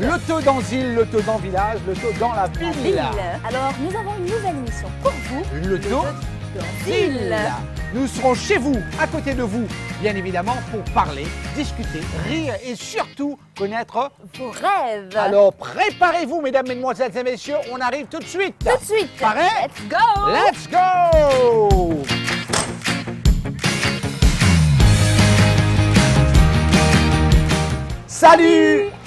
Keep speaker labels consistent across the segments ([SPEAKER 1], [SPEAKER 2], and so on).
[SPEAKER 1] ça.
[SPEAKER 2] L'auto dans île, l'auto dans village, l'auto dans la ville.
[SPEAKER 1] Ville. Alors, nous avons une nouvelle émission pour vous.
[SPEAKER 2] L'auto
[SPEAKER 1] dans
[SPEAKER 2] ville.
[SPEAKER 1] Ville.
[SPEAKER 2] Nous serons chez vous, à côté de vous, bien évidemment, pour parler, discuter, rire et surtout connaître.
[SPEAKER 1] Vos rêves.
[SPEAKER 2] Alors préparez-vous, mesdames, mesdemoiselles et messieurs, on arrive tout de suite.
[SPEAKER 1] tout de suite.
[SPEAKER 2] Pareil
[SPEAKER 1] Let's go.
[SPEAKER 2] Let's go Salut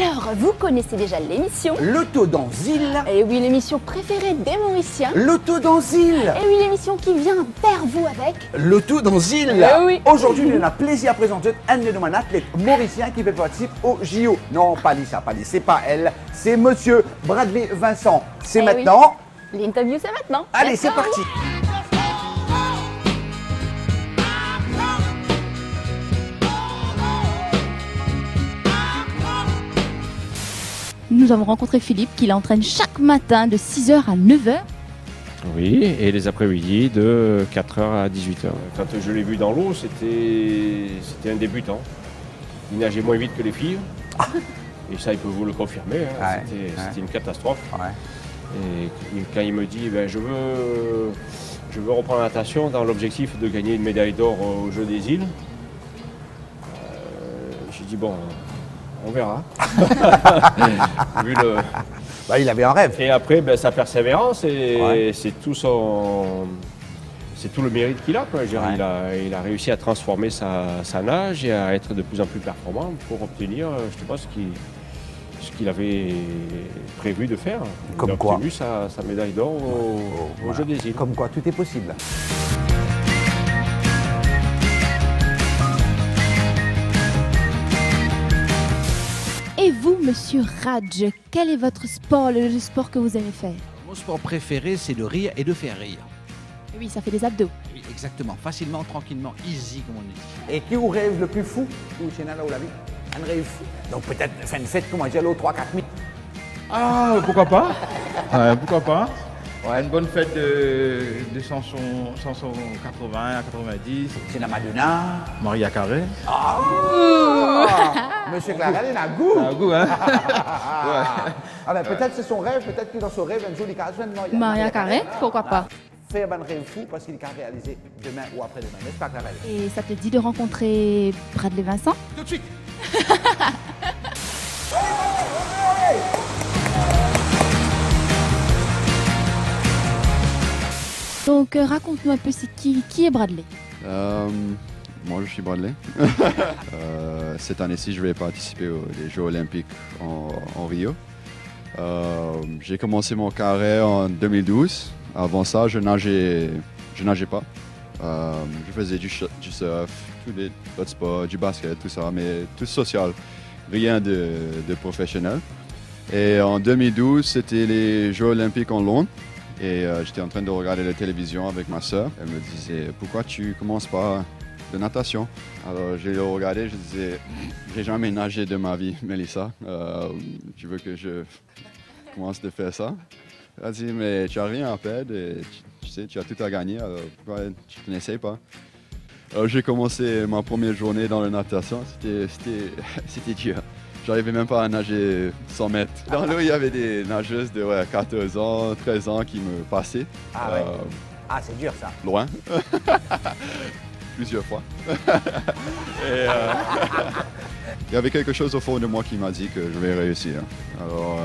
[SPEAKER 1] Alors, vous connaissez déjà l'émission.
[SPEAKER 2] L'auto dans île,
[SPEAKER 1] Et oui, l'émission préférée des Mauriciens.
[SPEAKER 2] l'auto dans île,
[SPEAKER 1] Et oui, l'émission qui vient vers vous avec.
[SPEAKER 2] l'auto dans île.
[SPEAKER 1] Eh oui.
[SPEAKER 2] Aujourd'hui, nous avons plaisir à présenter un de nos athlètes mauriciens qui fait participer au JO. Non, pas Lisa, pas Lisa, c'est pas elle, c'est monsieur Bradley Vincent. C'est
[SPEAKER 1] Eh
[SPEAKER 2] maintenant.
[SPEAKER 1] L'interview, c'est maintenant.
[SPEAKER 2] Allez, c'est parti.
[SPEAKER 3] Nous avons rencontré Philippe qui l'entraîne chaque matin de 6h à 9h.
[SPEAKER 4] Oui, et les après-midi de 4h à 18h. Quand je l'ai vu dans l'eau, c'était c'était un débutant. Il nageait moins vite que les filles. Et ça, il peut vous le confirmer. hein.
[SPEAKER 2] Ouais,
[SPEAKER 4] C'était
[SPEAKER 2] ouais.
[SPEAKER 4] une catastrophe.
[SPEAKER 2] Ouais.
[SPEAKER 4] Et quand il me dit, ben, je, veux, je veux reprendre la natation dans l'objectif de gagner une médaille d'or aux Jeux des îles, euh, j'ai dit, bon, on verra. Vu le,
[SPEAKER 2] Bah, il avait un rêve.
[SPEAKER 4] et après, ben, sa persévérance, et
[SPEAKER 2] Ouais.
[SPEAKER 4] c'est tout son. C'est tout le mérite qu'il a, quoi. Je veux dire,
[SPEAKER 2] Ouais.
[SPEAKER 4] il, a, il a réussi à transformer sa, sa nage et à être de plus en plus performant pour obtenir, euh, je sais pas, ce qu'il ce qu'il avait prévu de faire.
[SPEAKER 2] Comme
[SPEAKER 4] il a
[SPEAKER 2] quoi.
[SPEAKER 4] obtenu sa, sa médaille d'or au, au
[SPEAKER 2] Voilà.
[SPEAKER 4] Jeux des îles.
[SPEAKER 2] Comme quoi, tout est possible.
[SPEAKER 3] Monsieur Raj, quel est votre sport, le sport que vous aimez faire?
[SPEAKER 5] Mon sport préféré, c'est de rire et de faire rire.
[SPEAKER 3] Oui, ça fait des abdos.
[SPEAKER 5] Oui, exactement. Facilement, tranquillement, easy, comme on dit.
[SPEAKER 2] Et qui vous rêve le plus fou? Ou Nala ou la vie? Un rêve fou. Donc peut-être faire une fête, comment dire, l'autre 3 4 000.
[SPEAKER 6] Ah, pourquoi pas? Pourquoi pas? Ouais, une bonne fête de, de chansons, chansons 80 à 90.
[SPEAKER 2] C'est la Madonna.
[SPEAKER 6] Maria Carré.
[SPEAKER 2] Ah Monsieur Clara, il a un goût.
[SPEAKER 6] Un goût, hein.
[SPEAKER 2] Ah ben peut-être c'est son rêve, peut-être que dans son rêve, un jour, il a besoin de
[SPEAKER 3] Maria Carré, pourquoi pas.
[SPEAKER 2] Faire un rêve fou parce qu'il est réalisé demain ou après-demain, n'est-ce pas Clara
[SPEAKER 3] Et ça te dit de rencontrer Bradley Vincent?
[SPEAKER 5] Tout de suite.
[SPEAKER 3] Donc euh, raconte-nous un peu c'est qui, qui est Bradley?
[SPEAKER 7] Euh, moi, je suis Bradley. Euh, cette année-ci, je vais participer aux Jeux olympiques en, Rio. Euh, J'ai commencé mon carré en 2012. Avant ça, je nageais, je nageais pas. Euh, je faisais du, du surf, tous les autres sports, du basket, tout ça, mais tout social, rien de, professionnel. Et en 2012, c'était les Jeux olympiques en Londres. Et j'étais en train de regarder la télévision avec ma soeur. Elle me disait Pourquoi tu commences pas de natation Alors j'ai regardé, je disais J'ai jamais nagé de ma vie, Mélissa. Euh, tu veux que je commence de faire ça? Elle a dit Mais tu as rien à perdre et tu, tu sais, tu as tout à gagner, alors pourquoi tu n'essayes pas Alors j'ai commencé ma première journée dans la natation. C'était- dur. J'arrivais même pas à nager 100 mètres. Dans l'eau, il y avait des nageuses de ouais, 14 ans, 13 ans qui me passaient.
[SPEAKER 2] Ah ouais.
[SPEAKER 7] Euh,
[SPEAKER 2] Ah c'est dur ça.
[SPEAKER 7] loin. Plusieurs fois. Et, euh, il y avait quelque chose au fond de moi qui m'a dit que je vais réussir. Alors,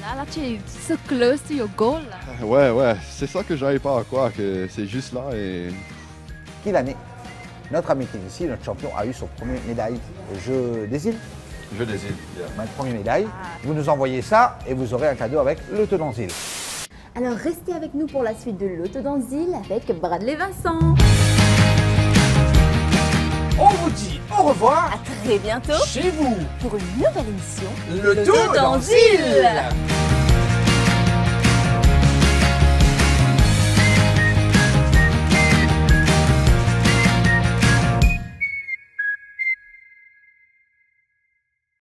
[SPEAKER 3] Là, là, tu es so close to your goal.
[SPEAKER 7] euh, ouais, ouais, c'est ça que j'arrive pas à croire, que c'est juste là et
[SPEAKER 2] Quelle année? Notre ami qui est ici, notre champion, a eu son premier médaille au Jeu des îles.
[SPEAKER 7] je décide.
[SPEAKER 2] Ma première médaille. Vous nous envoyez ça et vous aurez un cadeau avec le île.
[SPEAKER 1] Alors, restez avec nous pour la suite de l'Auto dans Île avec Bradley Vincent.
[SPEAKER 2] On vous dit au revoir
[SPEAKER 1] À très bientôt
[SPEAKER 2] chez vous.
[SPEAKER 1] pour une nouvelle émission.
[SPEAKER 2] Le
[SPEAKER 1] L'Auto
[SPEAKER 2] tour
[SPEAKER 1] dans
[SPEAKER 2] dans île.